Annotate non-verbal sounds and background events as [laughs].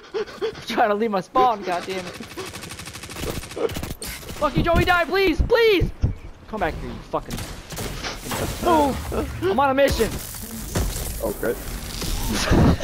[laughs] trying to leave my spawn, God damn it. Fuck you, Joey, die, please, please! Come back here, you fucking... Move! I'm on a mission! Okay. [laughs]